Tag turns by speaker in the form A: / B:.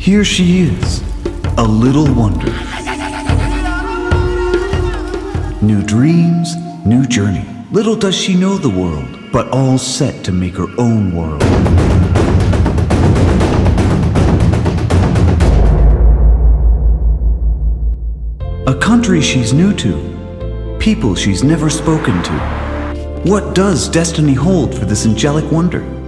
A: Here she is, a little wonder. New dreams, new journey. Little does she know the world, but all set to make her own world. A country she's new to, people she's never spoken to. What does destiny hold for this angelic wonder?